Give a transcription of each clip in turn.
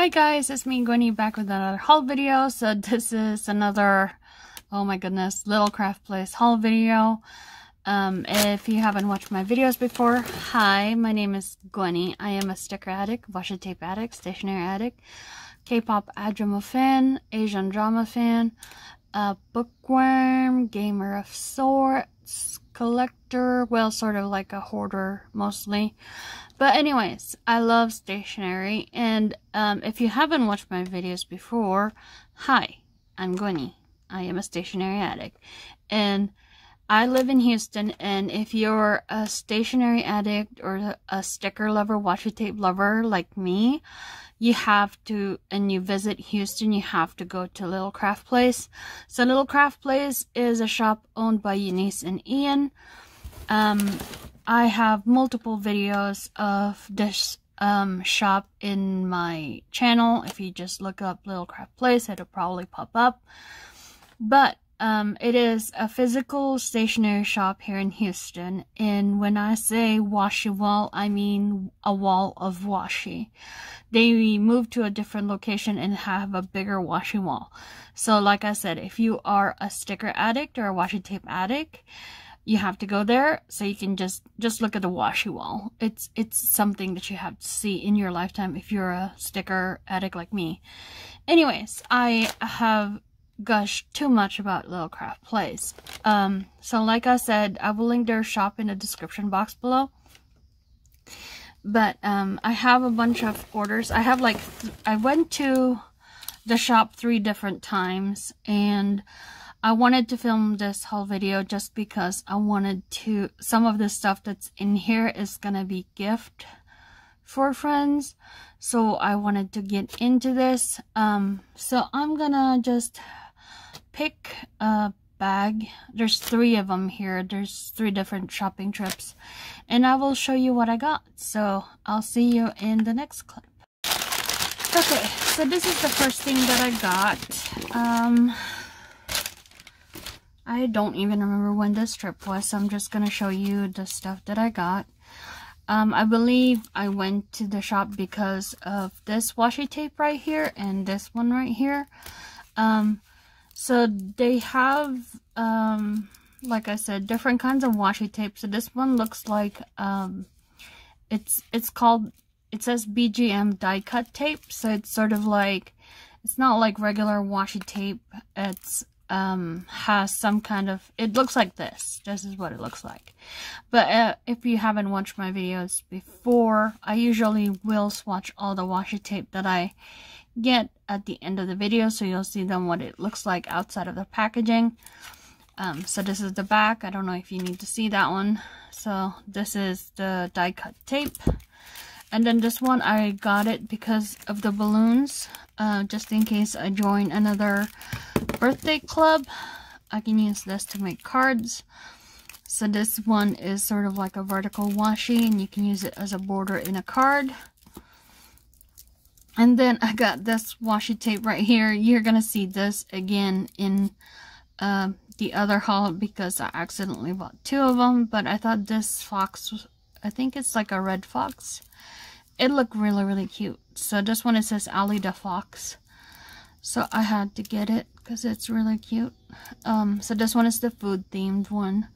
Hi guys, it's me Gwenny back with another haul video. So this is another, oh my goodness, Little Craft Place haul video. Um, if you haven't watched my videos before, hi, my name is Gwenny. I am a sticker addict, washi tape addict, stationery addict, K-pop drama fan, Asian drama fan, a bookworm, gamer of sorts, collector, well, sort of like a hoarder mostly. But anyways, I love stationery, and um, if you haven't watched my videos before, hi, I'm Gwenny. I am a stationery addict, and I live in Houston, and if you're a stationery addict or a sticker lover, washi tape lover like me, you have to, and you visit Houston, you have to go to Little Craft Place. So Little Craft Place is a shop owned by Eunice and Ian. Um, I have multiple videos of this um, shop in my channel. If you just look up Little Craft Place, it'll probably pop up. But um, it is a physical stationery shop here in Houston. And when I say washi wall, I mean a wall of washi. They moved to a different location and have a bigger washi wall. So like I said, if you are a sticker addict or a washi tape addict, you have to go there so you can just just look at the washi wall it's it's something that you have to see in your lifetime if you're a sticker addict like me anyways i have gush too much about Little Craft Place. Um, so like I said, I will link their shop in the description box below. But um, I have a bunch of orders. I have like, I went to the shop three different times and I wanted to film this whole video just because I wanted to, some of the stuff that's in here is to be gift for friends. So I wanted to get into this. Um, so I'm gonna just pick a bag. There's three of them here. There's three different shopping trips. And I will show you what I got. So I'll see you in the next clip. Okay, so this is the first thing that I got. Um, I don't even remember when this trip was. So I'm just going to show you the stuff that I got. Um, I believe I went to the shop because of this washi tape right here and this one right here. Um, so they have, um, like I said, different kinds of washi tape. So this one looks like, um, it's, it's called, it says BGM die cut tape. So it's sort of like, it's not like regular washi tape. It's, um, has some kind of, it looks like this. This is what it looks like. But uh, if you haven't watched my videos before, I usually will swatch all the washi tape that I get at the end of the video so you'll see them what it looks like outside of the packaging. Um, so this is the back. I don't know if you need to see that one. So this is the die cut tape. And then this one, I got it because of the balloons. Uh, just in case I join another birthday club, I can use this to make cards. So this one is sort of like a vertical washi and you can use it as a border in a card. And then I got this washi tape right here. You're going to see this again in uh, the other haul because I accidentally bought two of them. But I thought this fox, I think it's like a red fox. It looked really, really cute. So this one, it says Ali the Fox. So I had to get it because it's really cute. Um, so this one is the food themed one.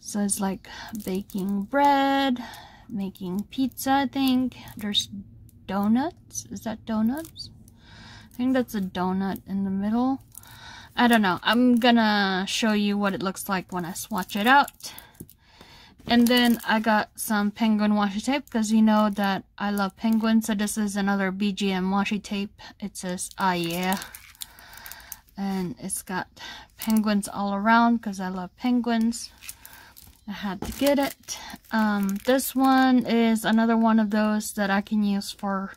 So it's like baking bread, making pizza, I think. There's donuts. Is that donuts? I think that's a donut in the middle. I don't know. I'm gonna show you what it looks like when I swatch it out. And then I got some penguin washi tape because you know that I love penguins. So this is another BGM washi tape. It says, ah yeah. And it's got penguins all around because I love penguins. I had to get it. Um, this one is another one of those that I can use for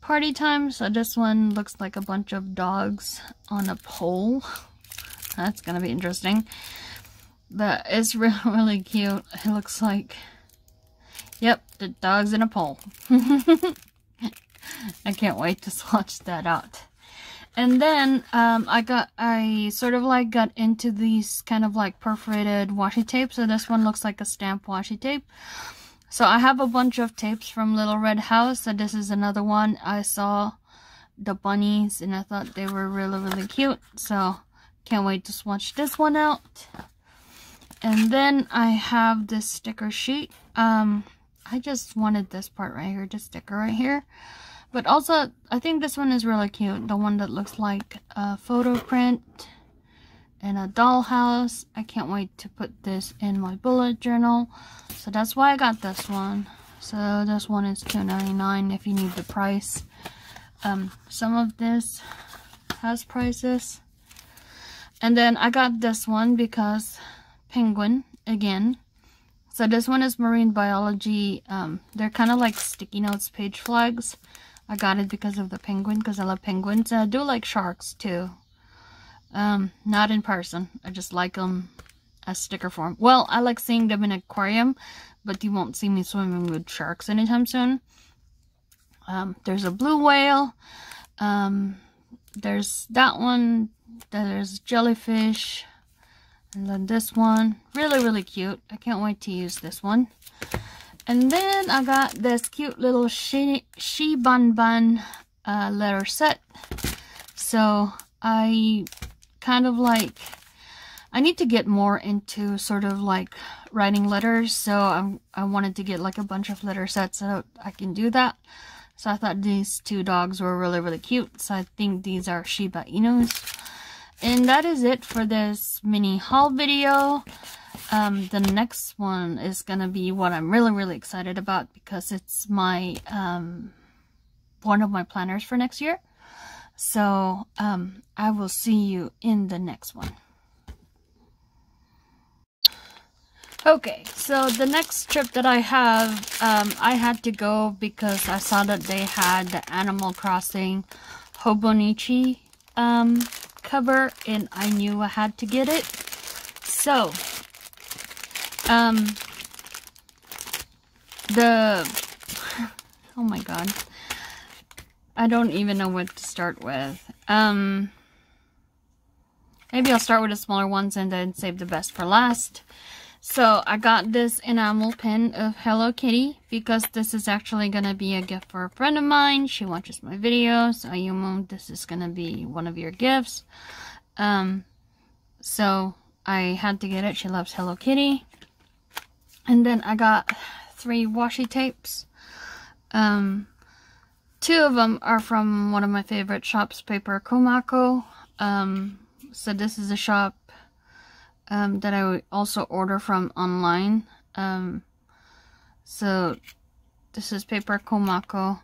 party time. So this one looks like a bunch of dogs on a pole. That's to be interesting. But it's really, really cute. It looks like, yep, the dog's in a pole. I can't wait to swatch that out. And then um, I got, I sort of like got into these kind of like perforated washi tape. So this one looks like a stamp washi tape. So I have a bunch of tapes from Little Red House. So this is another one I saw the bunnies and I thought they were really, really cute. So can't wait to swatch this one out. And then I have this sticker sheet. Um, I just wanted this part right here, just sticker right here. But also, I think this one is really cute. The one that looks like a photo print and a dollhouse. I can't wait to put this in my bullet journal. So that's why I got this one. So this one is $2.99 if you need the price. Um, some of this has prices. And then I got this one because penguin again. So this one is marine biology. Um, they're kind of like sticky notes page flags. I got it because of the penguin because I love penguins. I do like sharks too. Um, not in person. I just like them as sticker form. Well, I like seeing them in aquarium, but you won't see me swimming with sharks anytime soon. Um, there's a blue whale. Um, there's that one. There's jellyfish. And then this one. Really, really cute. I can't wait to use this one. And then I got this cute little She, she Bun Bun uh, letter set. So I kind of like, I need to get more into sort of like writing letters. So I'm, I wanted to get like a bunch of letter sets so I can do that. So I thought these two dogs were really, really cute. So I think these are Shiba Inus. And that is it for this mini haul video. Um, the next one is going to be what I'm really, really excited about because it's my, um, one of my planners for next year. So um, I will see you in the next one. Okay, so the next trip that I have, um, I had to go because I saw that they had the Animal Crossing Hobonichi um, cover and I knew I had to get it. So, um, the, oh my god, I don't even know what to start with. Um, maybe I'll start with the smaller ones and then save the best for last. So I got this enamel pin of Hello Kitty because this is actually going to be a gift for a friend of mine. She watches my videos. Ayumu, this is going to be one of your gifts. Um, so I had to get it. She loves Hello Kitty. And then I got three washi tapes. Um, Two of them are from one of my favorite shops, Paper Komako. Um, so this is a shop um, that I also order from online. Um, so this is Paper Komako.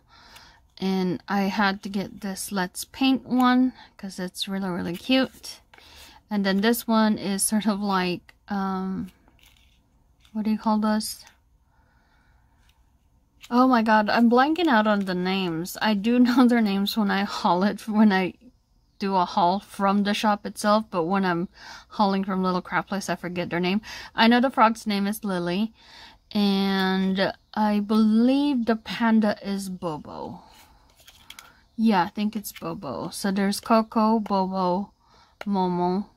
And I had to get this Let's Paint one because it's really, really cute. And then this one is sort of like, um, what do you call this? Oh my god, I'm blanking out on the names. I do know their names when I haul it, when I do a haul from the shop itself, but when I'm hauling from Little Craft Place, I forget their name. I know the frog's name is Lily, and I believe the panda is Bobo. Yeah, I think it's Bobo. So there's Coco, Bobo, Momo,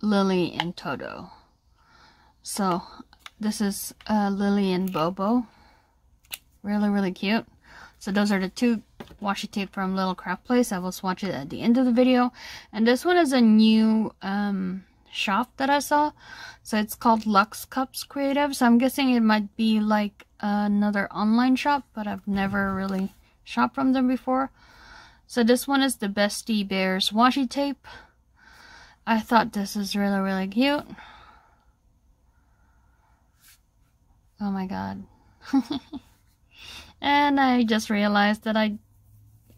Lily, and Toto. So this is uh, Lily and Bobo. Really, really cute. So those are the two washi tape from Little Craft Place. I will swatch it at the end of the video. And this one is a new um, shop that I saw. So it's called Lux Cups Creative. So I'm guessing it might be like another online shop, but I've never really shopped from them before. So this one is the Bestie Bears washi tape. I thought this is really, really cute. Oh my god. And I just realized that I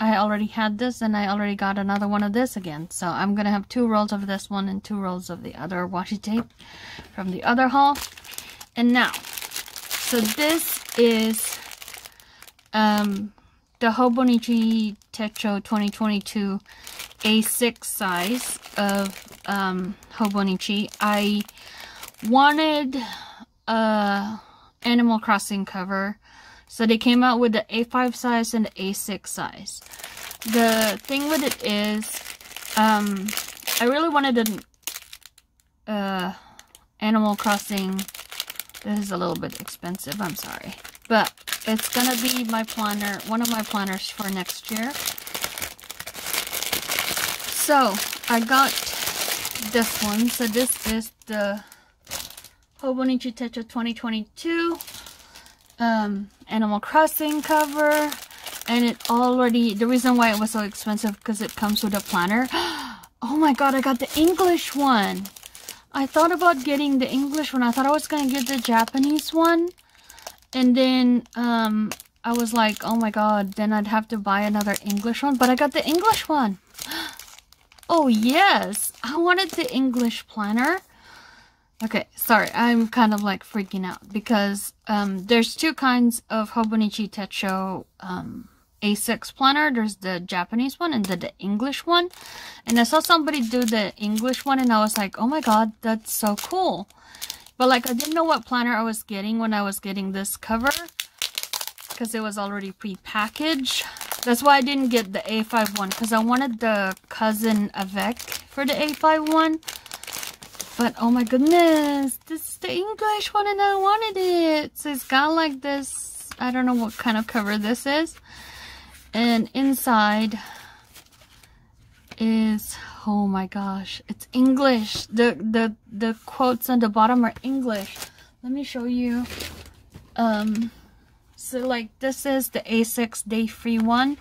I already had this and I already got another one of this again. So I'm going to have two rolls of this one and two rolls of the other washi tape from the other haul. And now, so this is um, the Hobonichi Techo 2022 A6 size of um, Hobonichi. I wanted a Animal Crossing cover so they came out with the A5 size and the A6 size. The thing with it is, um, I really wanted an uh, Animal Crossing. This is a little bit expensive, I'm sorry. But it's going to be my planner, one of my planners for next year. So, I got this one. So this is the Hobonichi Techo 2022 um, Animal Crossing cover. And it already, the reason why it was so expensive because it comes with a planner. Oh my god, I got the English one. I thought about getting the English one. I thought I was going to get the Japanese one. And then um, I was like, oh my god, then I'd have to buy another English one. But I got the English one. Oh, yes. I wanted the English planner. Okay, sorry. I'm kind of like freaking out because um, there's two kinds of Hobonichi Techo um, A6 planner. There's the Japanese one and the, the English one. And I saw somebody do the English one and I was like, oh my god, that's so cool. But like, I didn't know what planner I was getting when I was getting this cover because it was already pre-packaged. That's why I didn't get the A5 one because I wanted the Cousin Avec for the A5 one. But oh my goodness, this is the English one and I wanted it. So it's got like this, I don't know what kind of cover this is. And inside is, oh my gosh, it's English. The, the, the quotes on the bottom are English. Let me show you. Um, so like this is the A6 day free one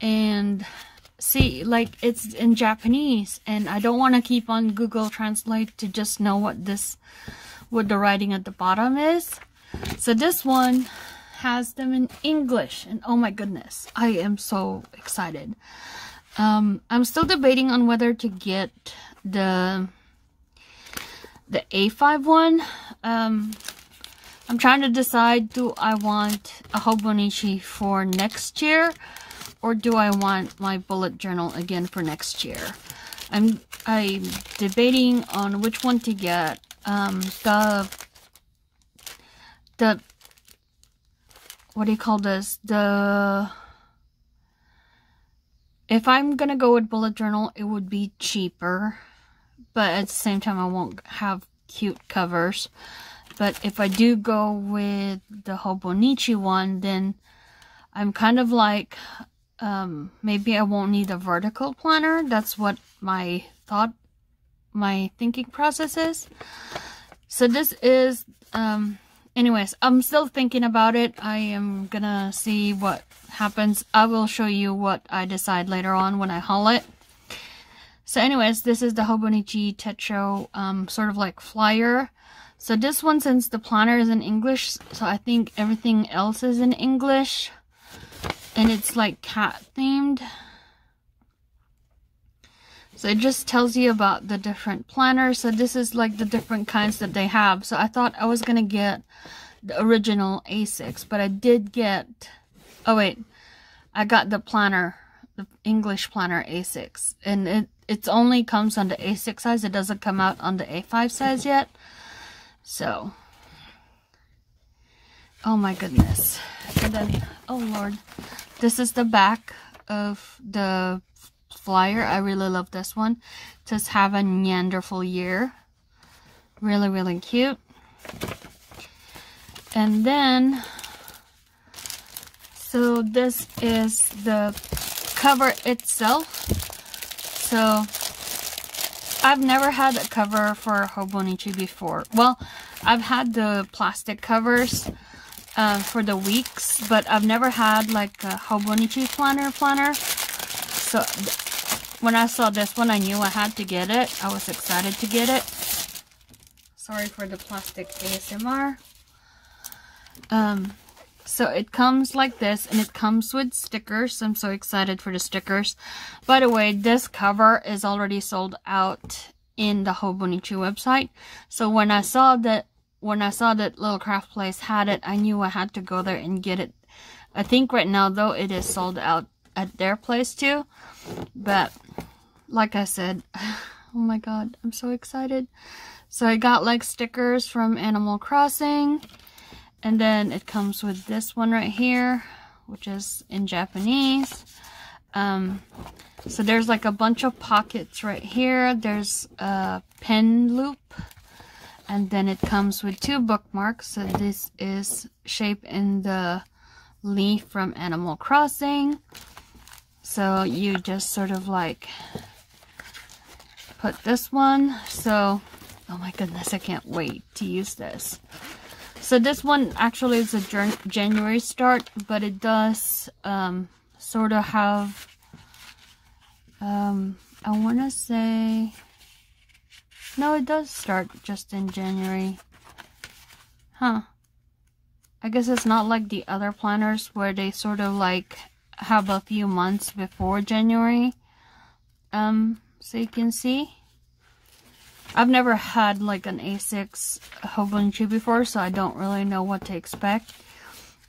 and see like it's in Japanese and I don't want to keep on Google Translate to just know what this what the writing at the bottom is. So this one has them in English and oh my goodness I am so excited. Um, I'm still debating on whether to get the the A5 one. Um, I'm trying to decide, do I want a Hobonichi for next year? Or do I want my bullet journal again for next year? I'm, I'm debating on which one to get. Um, the, the, what do you call this? The, if I'm gonna go with bullet journal, it would be cheaper. But at the same time, I won't have cute covers. But if I do go with the Hobonichi one, then I'm kind of like, um, maybe I won't need a vertical planner. That's what my thought, my thinking process is. So this is, um, anyways, I'm still thinking about it. I am gonna see what happens. I will show you what I decide later on when I haul it. So anyways, this is the Hobonichi Techo, um, sort of like flyer. So this one, since the planner is in English, so I think everything else is in English. And it's like cat themed. So it just tells you about the different planners. So this is like the different kinds that they have. So I thought I was going to get the original A6. But I did get... Oh wait. I got the planner. The English planner A6. And it, it only comes on the A6 size. It doesn't come out on the A5 size yet. So, oh my goodness. And then, oh lord, this is the back of the flyer. I really love this one. Just have a Neanderthal year. Really, really cute. And then, so this is the cover itself. So I've never had a cover for Hobonichi before. Well, I've had the plastic covers uh, for the weeks, but I've never had like a Hobonichi planner planner. So when I saw this one, I knew I had to get it. I was excited to get it. Sorry for the plastic ASMR. Um, so it comes like this and it comes with stickers. I'm so excited for the stickers. By the way, this cover is already sold out in the Hobonichi website. So when I saw that when I saw that Little Craft Place had it, I knew I had to go there and get it. I think right now though it is sold out at their place too. But like I said, oh my god, I'm so excited. So I got like stickers from Animal Crossing. And then it comes with this one right here, which is in Japanese. Um, so there's like a bunch of pockets right here. There's a pen loop. And then it comes with two bookmarks. So this is shaped in the leaf from Animal Crossing. So you just sort of like put this one. So, oh my goodness, I can't wait to use this. So this one actually is a January start, but it does um, sort of have, um, I want to say, no, it does start just in January. Huh. I guess it's not like the other planners where they sort of like have a few months before January. Um, so you can see. I've never had like an A6 Hobonichi before, so I don't really know what to expect.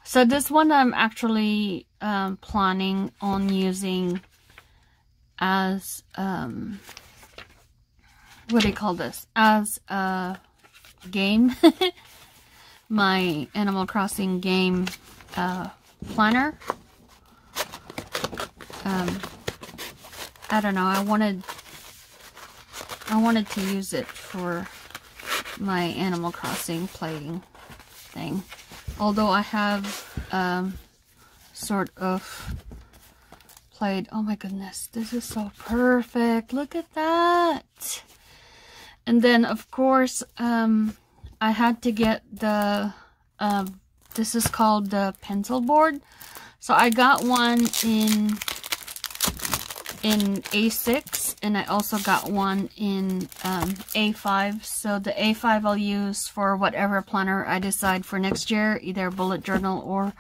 So this one I'm actually um, planning on using as, um, what do you call this? As a game. My Animal Crossing game uh, planner. Um, I don't know, I wanted I wanted to use it for my Animal Crossing playing thing. Although I have um, sort of played, oh my goodness, this is so perfect. Look at that. And then of course, um, I had to get the, uh, this is called the pencil board. So I got one in in A6 and I also got one in um, A5. So the A5 I'll use for whatever planner I decide for next year, either bullet journal or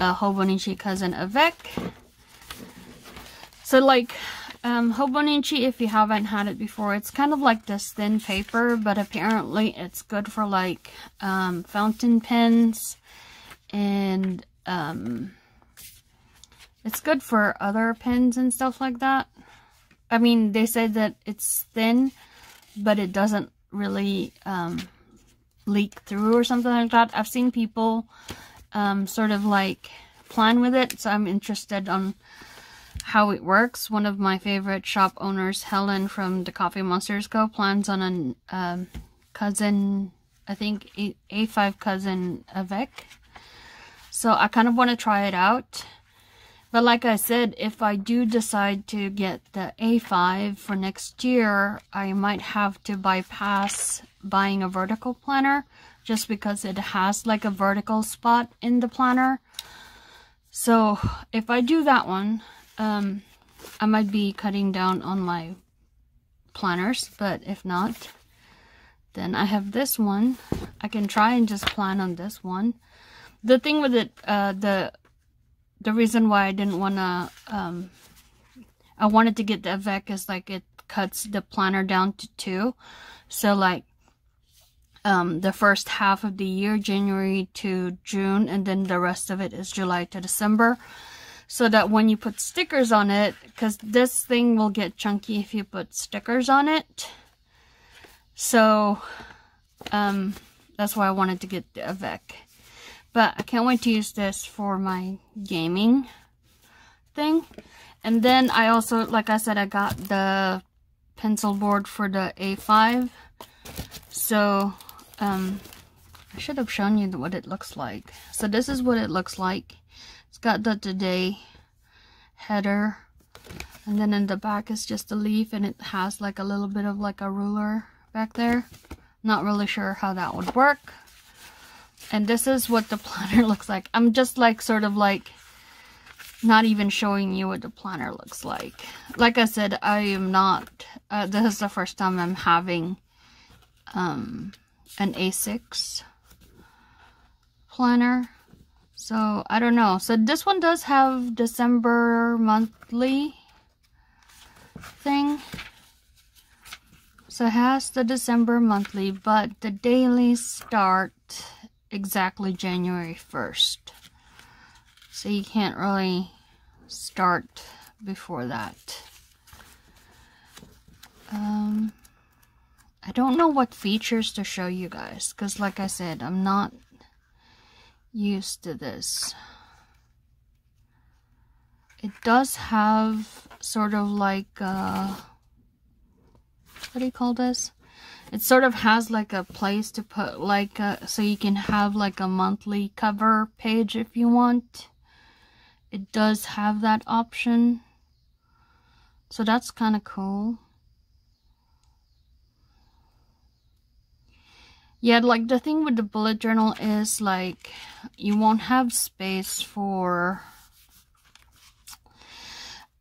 uh, Hobonichi Cousin Avec. So like um, Hobonichi, if you haven't had it before, it's kind of like this thin paper, but apparently it's good for like um, fountain pens and um, it's good for other pens and stuff like that. I mean, they said that it's thin, but it doesn't really um, leak through or something like that. I've seen people um, sort of like plan with it, so I'm interested on how it works. One of my favorite shop owners, Helen from the Coffee Monsterz Co, plans on a um, cousin, I think A A5 cousin Avec. So I kind of want to try it out. But like I said, if I do decide to get the A5 for next year, I might have to bypass buying a vertical planner just because it has like a vertical spot in the planner. So if I do that one, um, I might be cutting down on my planners, but if not, then I have this one. I can try and just plan on this one. The thing with it, uh, the the reason why I didn't want to, um, I wanted to get the Avec is like it cuts the planner down to two. So like, um, the first half of the year, January to June, and then the rest of it is July to December. So that when you put stickers on it, because this thing will get chunky if you put stickers on it. So, um, that's why I wanted to get the Avec. But I can't wait to use this for my gaming thing. And then I also, like I said, I got the pencil board for the A5. So, um, I should have shown you what it looks like. So this is what it looks like. Got the today header. And then in the back is just a leaf and it has like a little bit of like a ruler back there. Not really sure how that would work. And this is what the planner looks like. I'm just like sort of like not even showing you what the planner looks like. Like I said, I am not, uh, this is the first time I'm having um, an A6 planner. So, I don't know. So, this one does have December monthly thing. So, it has the December monthly, but the daily start exactly January 1st. So you can't really start before that. Um, I don't know what features to show you guys because like I said, I'm not used to this. It does have sort of like, uh, what do you call this? it sort of has like a place to put like a, so you can have like a monthly cover page if you want it does have that option so that's kind of cool Yeah, like the thing with the bullet journal is like you won't have space for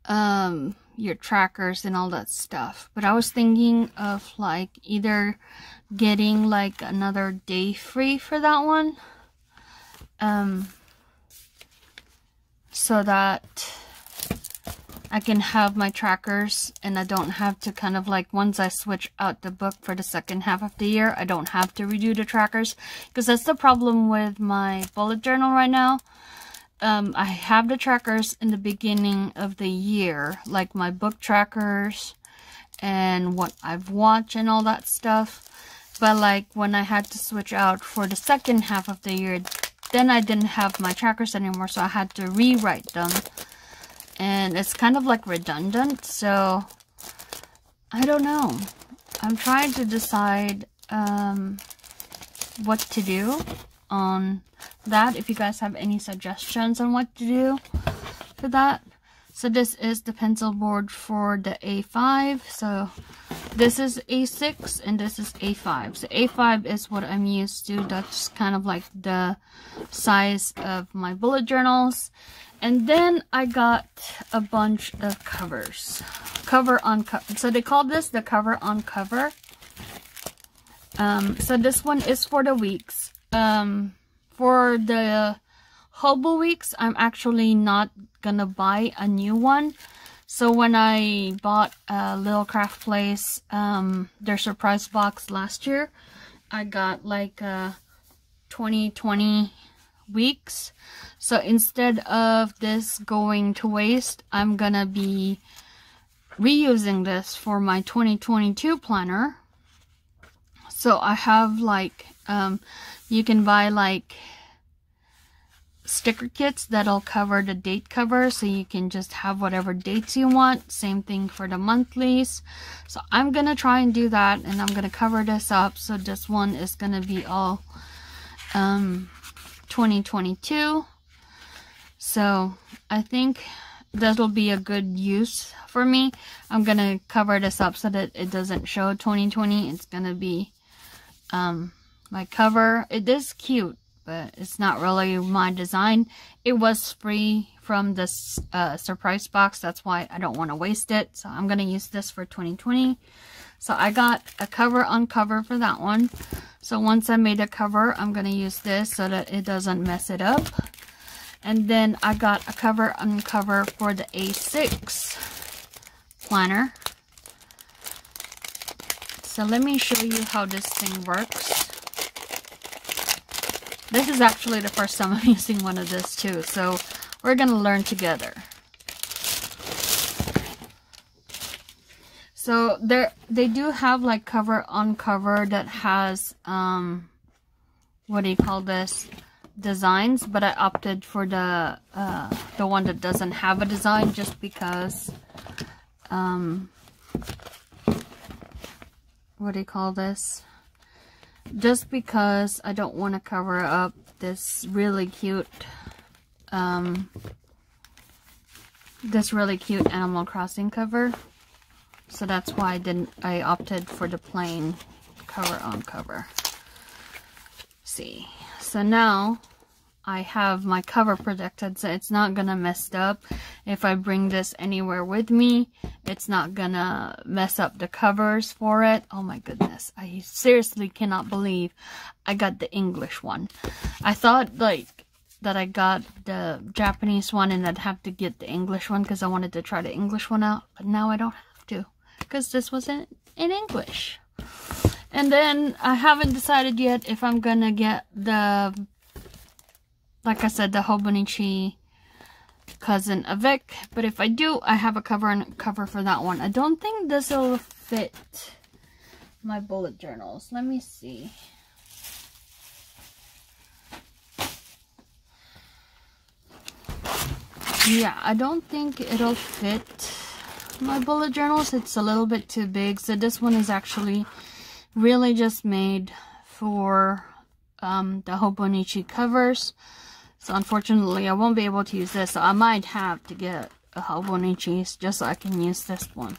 um your trackers and all that stuff. But I was thinking of like either getting like another day free for that one. Um so that I can have my trackers and I don't have to kind of like once I switch out the book for the second half of the year I don't have to redo the trackers. Because that's the problem with my bullet journal right now. Um, I have the trackers in the beginning of the year like my book trackers and what I've watched and all that stuff. But like when I had to switch out for the second half of the year then I didn't have my trackers anymore so I had to rewrite them and it's kind of like redundant so I don't know. I'm trying to decide um, what to do on that if you guys have any suggestions on what to do for that. So this is the pencil board for the A5 so this is A6 and this is A5 so A5 is what I'm used to. That's kind of like the size of my bullet journals and then I got a bunch of covers. Cover on cover. So they call this the cover on cover. Um, so this one is for the weeks. Um, for the Hobo weeks, I'm actually not gonna buy a new one. So when I bought a Little Craft Place, um, their surprise box last year, I got like a 2020 weeks. So instead of this going to waste, I'm gonna be reusing this for my 2022 planner. So I have like, um, you can buy like sticker kits that'll cover the date cover so you can just have whatever dates you want same thing for the monthlies so i'm gonna try and do that and i'm gonna cover this up so this one is gonna be all um 2022. So I think that'll be a good use for me. I'm going to cover this up so that it doesn't show 2020. It's going to be um, my cover. It is cute, but it's not really my design. It was free from this uh, surprise box. That's why I don't want to waste it. So I'm going to use this for 2020. So I got a cover on cover for that one. So once I made a cover, I'm going to use this so that it doesn't mess it up. And then I got a cover on cover for the A6 planner. So let me show you how this thing works. This is actually the first time I'm using one of this too. So we're going to learn together. So there, they do have like cover on cover that has um, what do you call this? Designs, but I opted for the uh, the one that doesn't have a design just because. Um, what do you call this? Just because I don't want to cover up this really cute um, this really cute Animal Crossing cover. So that's why I didn't I opted for the plain cover on cover. See. So now I have my cover protected so it's not gonna mess up. If I bring this anywhere with me, it's not gonna mess up the covers for it. Oh my goodness. I seriously cannot believe I got the English one. I thought like that I got the Japanese one and I'd have to get the English one because I wanted to try the English one out. But now I don't because this wasn't in English. And then I haven't decided yet if I'm gonna get the, like I said, the Hobonichi cousin Avec. But if I do, I have a cover and cover for that one. I don't think this will fit my bullet journals. Let me see. Yeah, I don't think it'll fit my bullet journals. It's a little bit too big. So this one is actually really just made for um, the Hobonichi covers. So unfortunately, I won't be able to use this. So I might have to get a Hobonichi just so I can use this one.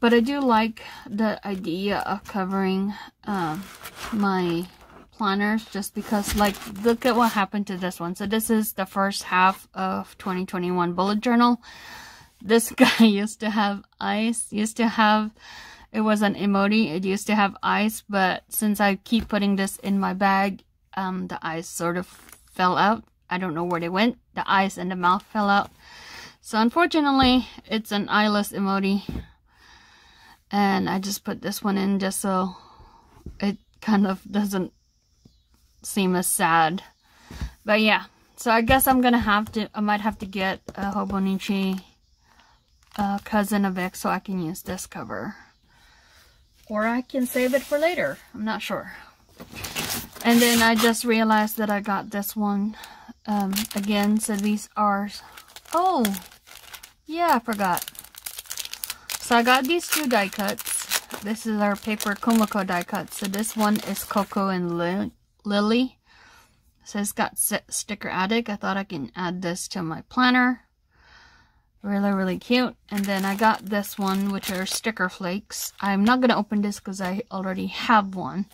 But I do like the idea of covering uh, my planners just because like look at what happened to this one. So this is the first half of 2021 bullet journal. This guy used to have ice, used to have it was an emoji. It used to have ice, but since I keep putting this in my bag, um, the ice sort of fell out. I don't know where they went. The eyes and the mouth fell out. So unfortunately, it's an eyeless emoji. And I just put this one in just so it kind of doesn't seem as sad. But yeah, so I guess I'm gonna have to, I might have to get a Hobonichi uh, cousin Avec so I can use this cover. Or I can save it for later. I'm not sure. And then I just realized that I got this one um, again. So these are... Oh! Yeah, I forgot. So I got these two die cuts. This is our paper Kumiko die cut. So this one is Coco and Li Lily. So it's got sticker attic. I thought I can add this to my planner. Really, really cute. And then I got this one, which are sticker flakes. I'm not going to open this because I already have one.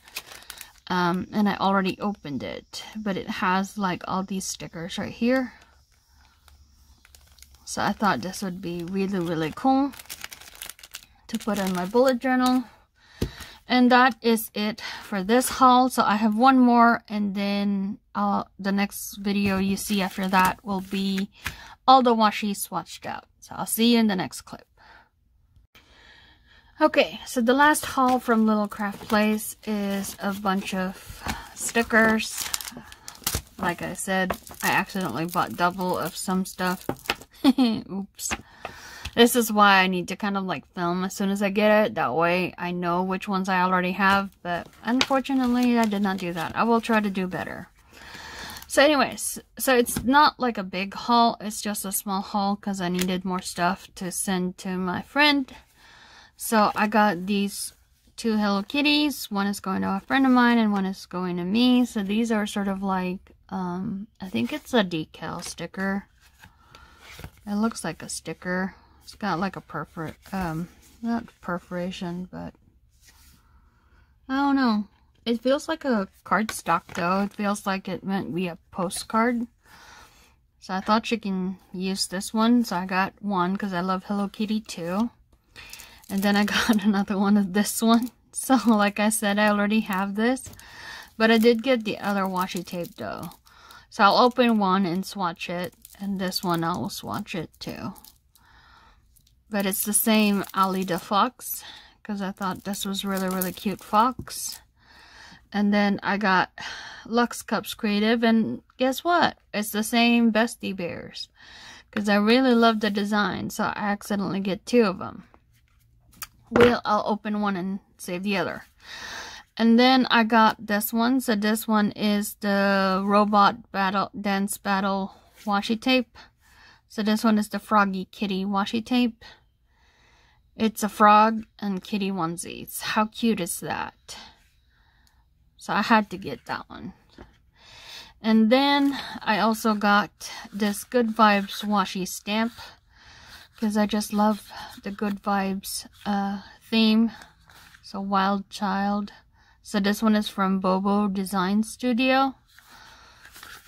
Um, and I already opened it. But it has like all these stickers right here. So I thought this would be really, really cool to put in my bullet journal. And that is it for this haul. So I have one more and then uh, the next video you see after that will be all the washi swatched out. So I'll see you in the next clip. Okay, so the last haul from Little Craft Place is a bunch of stickers. Like I said, I accidentally bought double of some stuff. Oops. This is why I need to kind of like film as soon as I get it. That way I know which ones I already have. But unfortunately, I did not do that. I will try to do better. So anyways, so it's not like a big haul. It's just a small haul because I needed more stuff to send to my friend. So I got these two Hello Kitties. One is going to a friend of mine and one is going to me. So these are sort of like, um, I think it's a decal sticker. It looks like a sticker. It's got like a perfor um, not perforation, but I don't know. It feels like a cardstock though. It feels like it meant to be a postcard. So I thought you can use this one. So I got one because I love Hello Kitty too. And then I got another one of this one. So like I said, I already have this. But I did get the other washi tape though. So I'll open one and swatch it. And this one I will swatch it too. But it's the same Ali the Fox. Because I thought this was really, really cute fox. And then I got Lux Cups Creative. And guess what? It's the same Bestie Bears. Because I really love the design. So I accidentally get two of them. Well, I'll open one and save the other. And then I got this one. So this one is the Robot Battle Dance Battle washi tape. So this one is the Froggy Kitty washi tape. It's a frog and kitty onesies. How cute is that? So I had to get that one. And then I also got this Good Vibes washi stamp. Because I just love the Good Vibes uh, theme. So Wild Child. So this one is from Bobo Design Studio.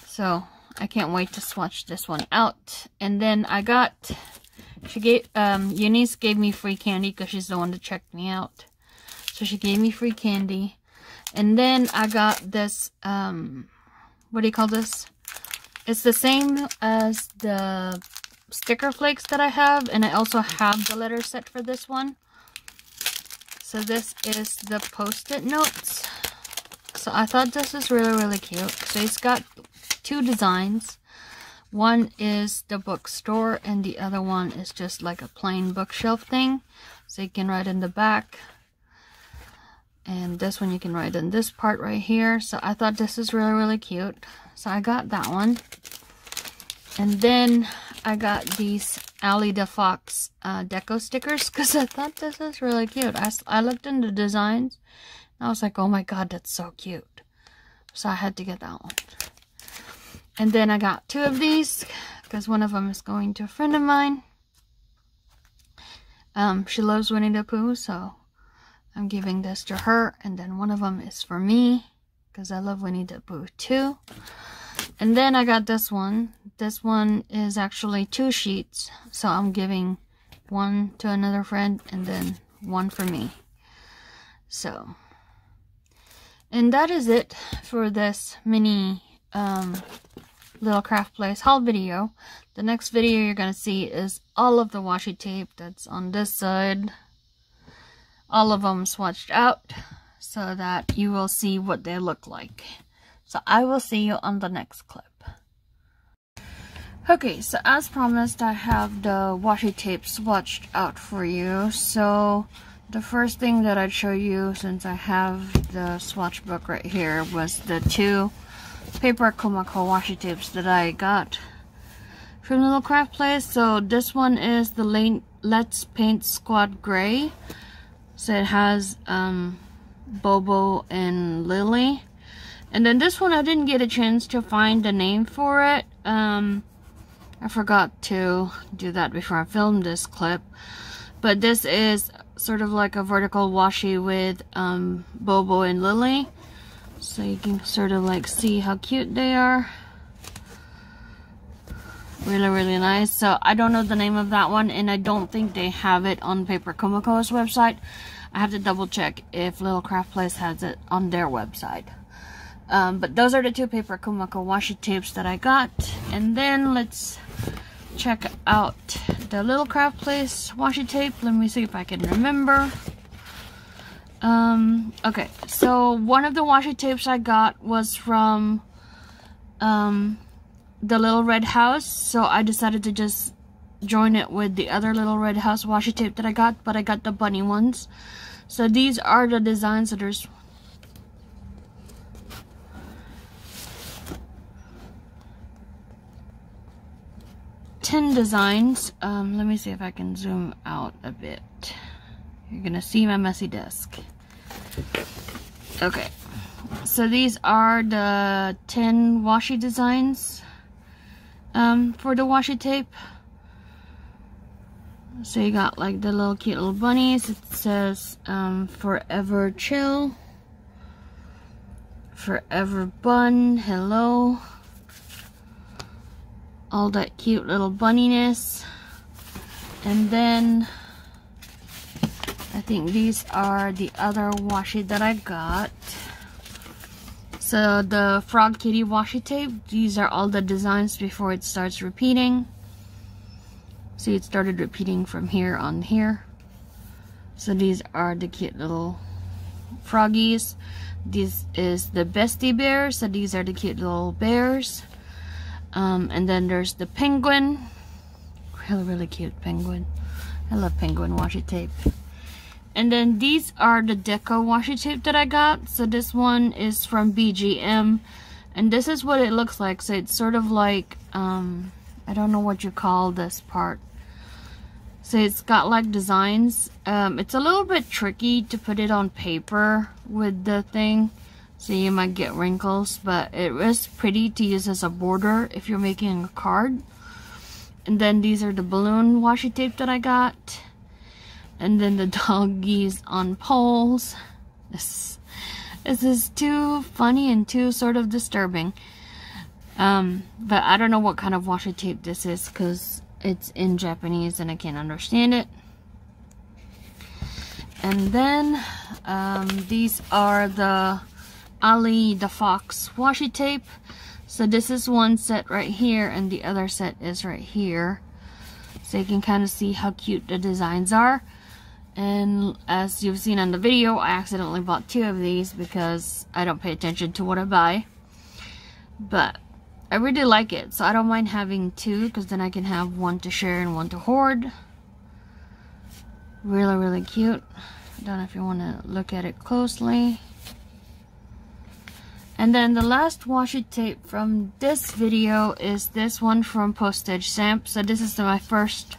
So I can't wait to swatch this one out. And then I got she gave, um, Eunice gave me free candy because she's the one that checked me out. So she gave me free candy. And then I got this, um, what do you call this? It's the same as the sticker flakes that I have. And I also have the letter set for this one. So this is the post-it notes. So I thought this was really, really cute. So it's got two designs. One is the bookstore and the other one is just like a plain bookshelf thing. So you can write in the back. And this one you can write in this part right here. So I thought this is really, really cute. So I got that one. And then I got these Ali the Fox uh, deco stickers because I thought this is really cute. I, I looked into designs and I was like, oh my god, that's so cute. So I had to get that one. And then I got two of these because one of them is going to a friend of mine. Um, she loves Winnie the Pooh, so I'm giving this to her. And then one of them is for me, because I love Winnie the Pooh too. And then I got this one. This one is actually two sheets, so I'm giving one to another friend and then one for me. So, and that is it for this mini um, little craft place haul video. The next video you're going to see is all of the washi tape that's on this side. All of them swatched out so that you will see what they look like. So I will see you on the next clip. Okay, so as promised, I have the washi tape swatched out for you. So the first thing that I'd show you, since I have the swatch book right here, was the two paper Kumako washi tapes that I got from Little Craft Place. So this one is the late Let's Paint Squad Gray. So it has um, Bobo and Lily. And then this one I didn't get a chance to find a name for it. Um, I forgot to do that before I filmed this clip. But this is sort of like a vertical washi with um, Bobo and Lily. So you can sort of like see how cute they are. Really, really nice. So I don't know the name of that one and I don't think they have it on Paper Kumako's website. I have to double check if Little Craft Place has it on their website. Um, but those are the two Paper Kumako washi tapes that I got. And then let's check out the Little Craft Place washi tape. Let me see if I can remember. Um, okay, so one of the washi tapes I got was from um, the Little Red House. So I decided to just join it with the other Little Red House washi tape that I got. But I got the bunny ones. So these are the designs. So there's 10 designs. Um, let me see if I can zoom out a bit. You're gonna see my messy desk. Okay, so these are the 10 washi designs um, for the washi tape. So you got like the little cute little bunnies. It says um, forever chill, forever bun, hello all that cute little bunniness. And then I think these are the other washi that I got. So the Frog Kitty washi tape, these are all the designs before it starts repeating. See, it started repeating from here on here. So these are the cute little froggies. This is the Bestie Bear, so these are the cute little bears. Um, and then there's the penguin. Really, really cute penguin. I love penguin washi tape. And then these are the deco washi tape that I got. So this one is from BGM. And this is what it looks like. So it's sort of like, um, I don't know what you call this part. So it's got like designs. Um, it's a little bit tricky to put it on paper with the thing so you might get wrinkles but it is pretty to use as a border if you're making a card and then these are the balloon washi tape that I got and then the doggies on poles this this is too funny and too sort of disturbing um, but I don't know what kind of washi tape this is because it's in Japanese and I can't understand it and then um, these are the Ali the Fox washi tape. So this is one set right here and the other set is right here. So you can kind of see how cute the designs are. And as you've seen on the video, I accidentally bought two of these because I don't pay attention to what I buy. But I really like it, so I don't mind having two because then I can have one to share and one to hoard. Really, really cute. I don't know if you want to look at it closely. And then the last washi tape from this video is this one from Postage Stamp. So this is my first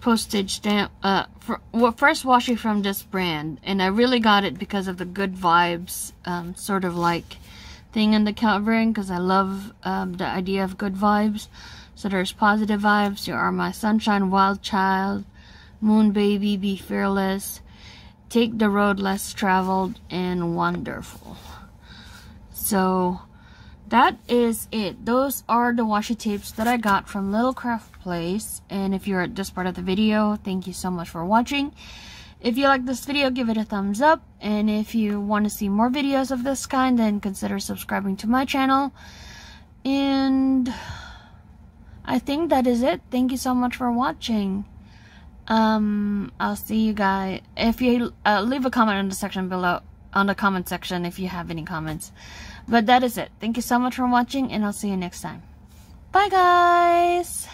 postage stamp, uh, for, well, first washi from this brand. And I really got it because of the good vibes, um, sort of like thing in the covering. Because I love um, the idea of good vibes. So there's positive vibes. You are my sunshine, wild child, Moon Baby, Be Fearless, Take the Road Less Traveled, and Wonderful. So, that is it. Those are the washi tapes that I got from Little Craft Place. And if you're at this part of the video, thank you so much for watching. If you like this video, give it a thumbs up. And if you want to see more videos of this kind, then consider subscribing to my channel. And I think that is it. Thank you so much for watching. Um, I'll see you guys. If you uh, leave a comment in the section below, on the comment section if you have any comments. But that is it. Thank you so much for watching and I'll see you next time. Bye guys!